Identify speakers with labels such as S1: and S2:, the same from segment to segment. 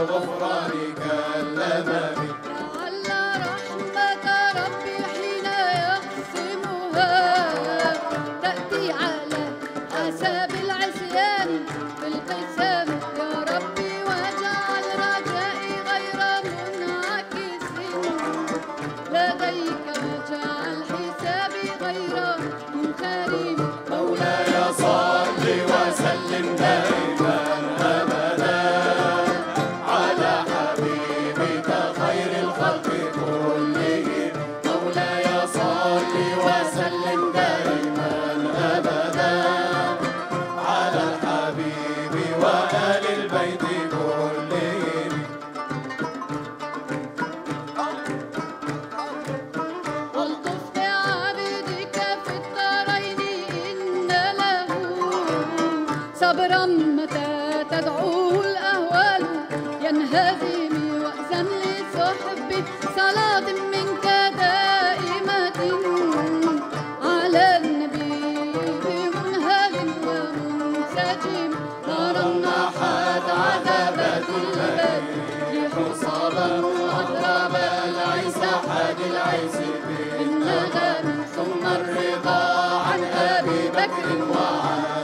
S1: غفرانك الأمام
S2: لعل رحمة ربي حين يقسمها تأتي على حساب العصيان
S1: بالقسام.
S2: Mexican.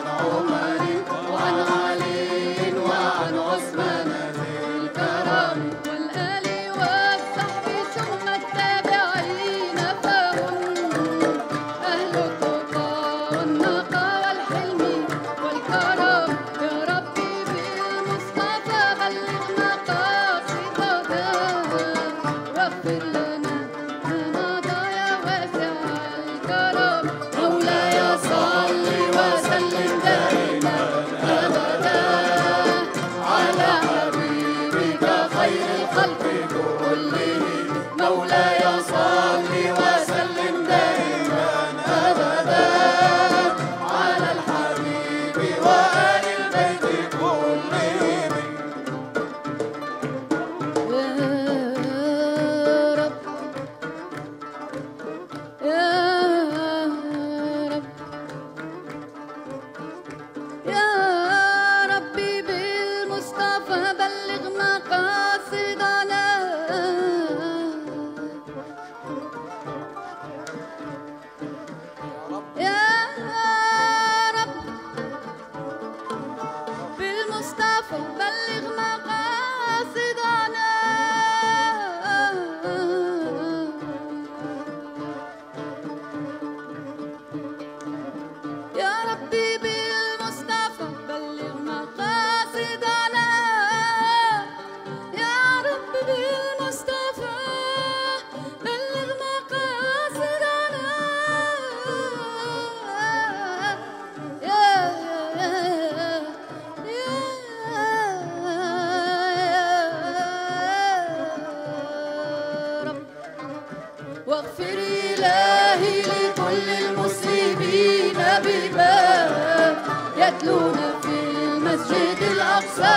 S2: يصلون في المسجد الأقصى.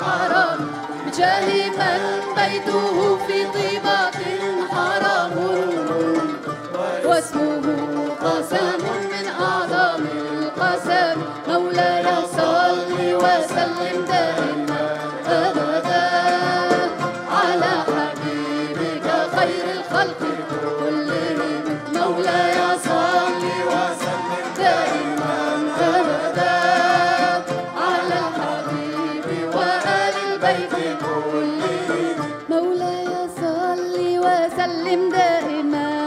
S2: الحرام بجاه من بيته في طيبة حرام. واسمه قاسم. صلي وسلم دائماً.